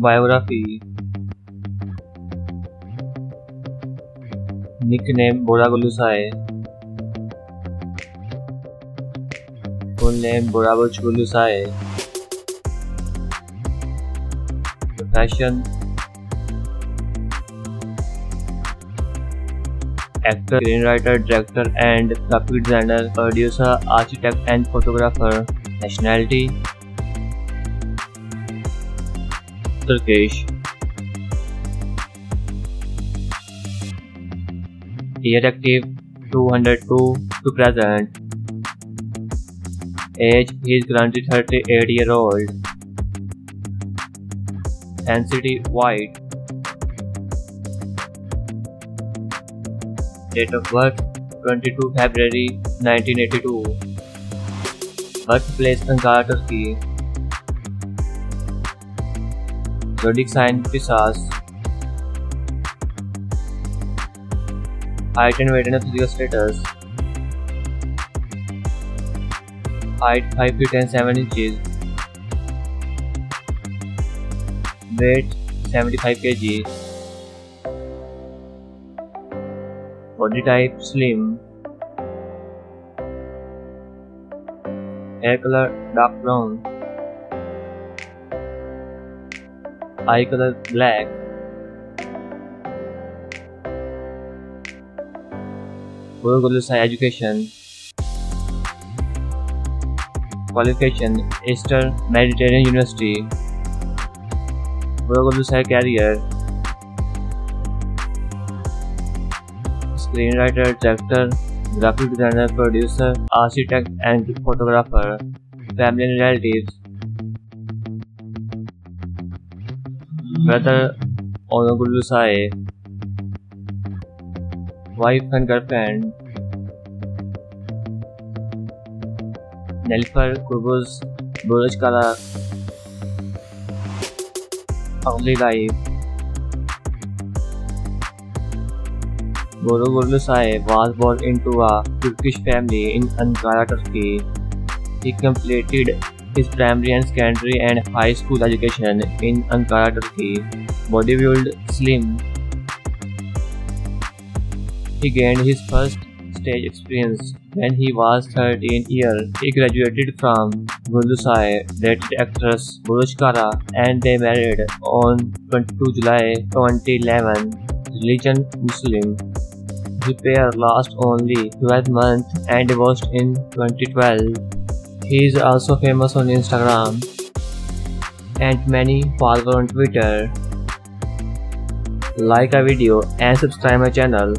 Biography nick name Bora गुलूसाए full name Bora बच गुलूसाए profession actor screen writer director and graphic designer producer architect and photographer nationality Turkish Year active 202 to present Age he is currently 38 year old. Density white. Date of birth 22 February 1982 Birthplace Ankara, Turkey Zodiac sign Pisces Height and weight and physical status Height 5 feet and 7 inches Weight 75 kg Body type slim Hair color dark brown eye color black Burgolusa education qualification Eastern Mediterranean University Burgolusa career screenwriter director graphic designer producer architect and photographer family and relatives brother Onogulusae, wife and girlfriend Nelfer Kubuz Burj early life Borogurlusai was born into a Turkish family in Ankara, Turkey. He completed his primary and secondary and high school education in Ankara, Turkey. Bodybuild slim. He gained his first stage experience when he was 13 years. He graduated from Gulusai, dated actress Buruj Kara, and they married on 22 July 2011. Religion Muslim. The pair last only 12 months and divorced in 2012. He is also famous on Instagram and many followers on Twitter. Like our video and subscribe my channel.